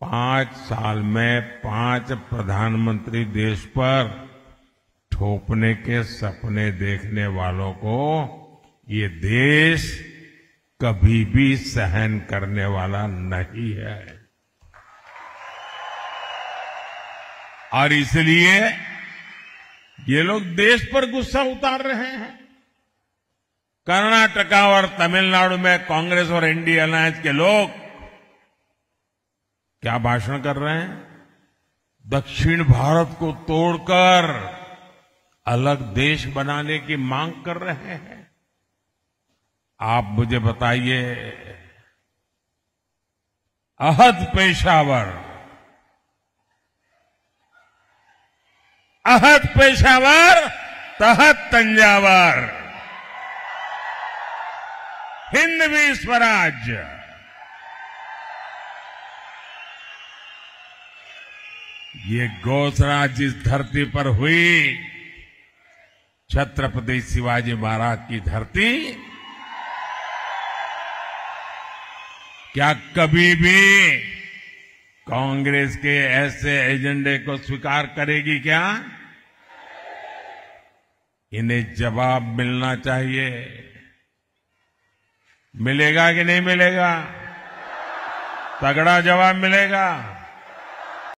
पाँच साल में पाँच प्रधानमंत्री देश पर ठोपने के सपने देखने वालों को ये देश कभी भी सहन करने वाला नहीं है। और इसलिए ये लोग देश पर गुस्सा उतार रहे हैं। कर्नाटका और तमिलनाडु में कांग्रेस और एनडीए अलायंस के लोग क्या भाषण कर रहे हैं? दक्षिण भारत को तोड़कर अलग देश बनाने की मांग कर रहे हैं। आप मुझे बताइए, अहद पेशावर अहद पेशावर, तहत तंजावर हिंदवी स्वराज्य। ये घोषणा जिस धरती पर हुई। छत्रपति शिवाजी महाराज की धरती। क्या कभी भी कांग्रेस के ऐसे एजेंडे को स्वीकार करेगी क्या? इन्हें जवाब मिलना चाहिए। मिलेगा कि नहीं मिलेगा? तगड़ा जवाब मिलेगा।